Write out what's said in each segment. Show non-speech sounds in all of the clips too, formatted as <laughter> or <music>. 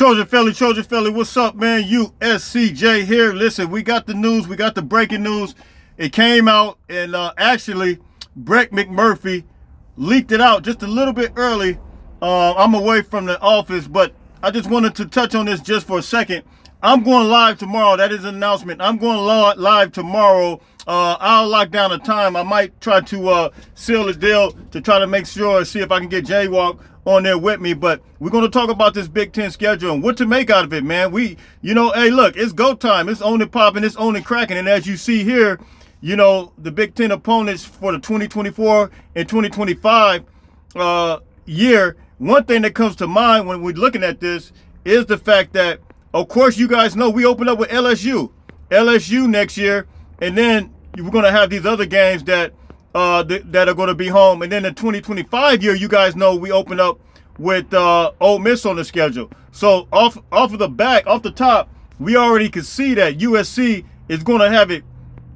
Trojan Felly, Trojan Felly, what's up, man? USCJ here. Listen, we got the news. We got the breaking news. It came out, and uh, actually, Brett McMurphy leaked it out just a little bit early. Uh, I'm away from the office, but I just wanted to touch on this just for a second. I'm going live tomorrow. That is an announcement. I'm going live tomorrow. Uh, I'll lock down a time. I might try to uh, seal the deal to try to make sure, and see if I can get Jaywalk on there with me. But we're going to talk about this Big Ten schedule and what to make out of it, man. We, you know, hey, look, it's go time. It's only popping. It's only cracking. And as you see here, you know, the Big Ten opponents for the 2024 and 2025 uh, year, one thing that comes to mind when we're looking at this is the fact that of course, you guys know we open up with LSU. LSU next year, and then we're going to have these other games that uh, th that are going to be home. And then the 2025 year, you guys know we open up with uh, Ole Miss on the schedule. So off off of the back, off the top, we already can see that USC is going to have it.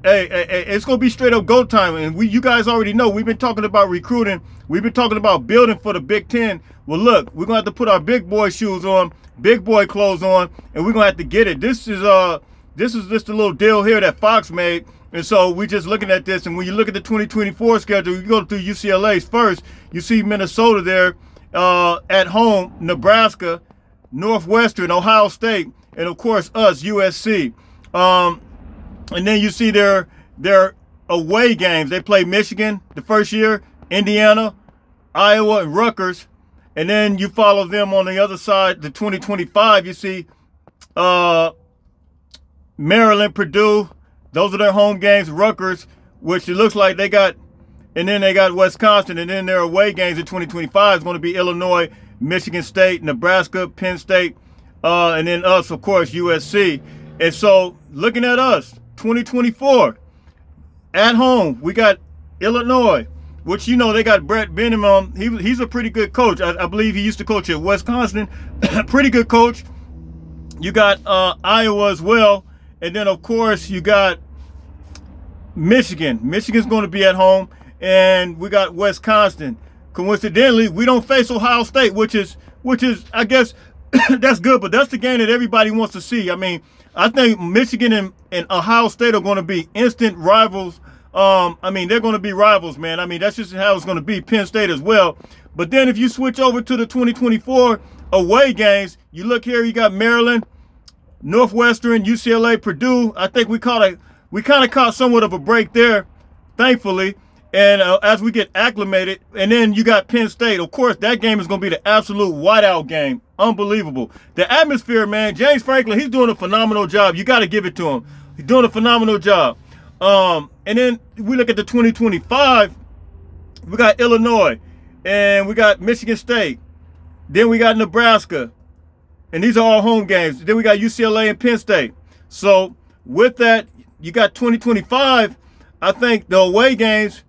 Hey, hey, hey, it's going to be straight up go time. And we, you guys already know we've been talking about recruiting. We've been talking about building for the Big Ten. Well, look, we're going to have to put our big boy shoes on big boy clothes on, and we're gonna have to get it. This is uh this is just a little deal here that Fox made. And so we're just looking at this. And when you look at the 2024 schedule, you go through UCLA's first, you see Minnesota there uh, at home, Nebraska, Northwestern, Ohio State, and of course us, USC. Um, and then you see their their away games. They play Michigan the first year, Indiana, Iowa, and Rutgers. And then you follow them on the other side, the 2025, you see uh, Maryland, Purdue. Those are their home games. Rutgers, which it looks like they got, and then they got Wisconsin. And then their away games in 2025 is going to be Illinois, Michigan State, Nebraska, Penn State, uh, and then us, of course, USC. And so looking at us, 2024, at home, we got Illinois, which you know they got Bret Bielema. He he's a pretty good coach. I, I, believe he used to coach at Wisconsin. <coughs> pretty good coach. You got uh, Iowa as well, and then of course you got Michigan. Michigan's going to be at home, and we got Wisconsin. Coincidentally, we don't face Ohio State, which is which is I guess <coughs> that's good, but that's the game that everybody wants to see. I mean, I think Michigan and, and Ohio State are going to be instant rivals um, I mean, they're going to be rivals, man. I mean, that's just how it's going to be. Penn State as well. But then if you switch over to the 2024 away games, you look here, you got Maryland, Northwestern, UCLA, Purdue. I think we caught a we kind of caught somewhat of a break there, thankfully. And uh, as we get acclimated, and then you got Penn State. Of course, that game is going to be the absolute whiteout game. Unbelievable. The atmosphere, man. James Franklin, he's doing a phenomenal job. You got to give it to him. He's doing a phenomenal job. Um, and then we look at the 2025, we got Illinois and we got Michigan State. Then we got Nebraska. And these are all home games. Then we got UCLA and Penn State. So with that, you got 2025. I think the away games,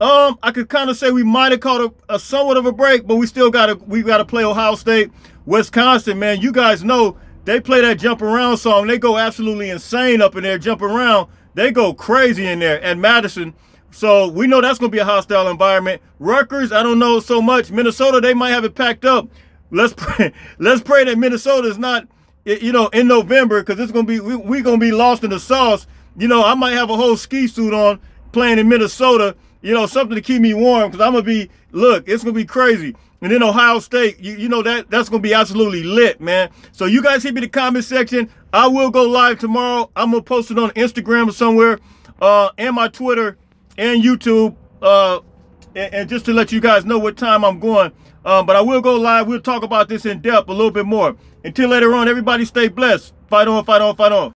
um, I could kind of say we might have caught a, a, somewhat of a break, but we still got to we got to play Ohio State, Wisconsin. Man, you guys know they play that jump around song. They go absolutely insane up in there, jump around. They go crazy in there at Madison. So we know that's going to be a hostile environment. Rutgers, I don't know so much. Minnesota, they might have it packed up. Let's <laughs> pray. Let's pray that Minnesota is not, you know, in November because it's going to be we, we're going to be lost in the sauce. You know, I might have a whole ski suit on playing in Minnesota. You know, something to keep me warm because I'm gonna be. Look, it's gonna be crazy. And then Ohio State, you, you know that that's gonna be absolutely lit, man. So you guys hit me the comment section. I will go live tomorrow. I'm gonna post it on Instagram or somewhere, uh, and my Twitter and YouTube, uh, and, and just to let you guys know what time I'm going. Um, but I will go live. We'll talk about this in depth a little bit more. Until later on, everybody stay blessed. Fight on, fight on, fight on.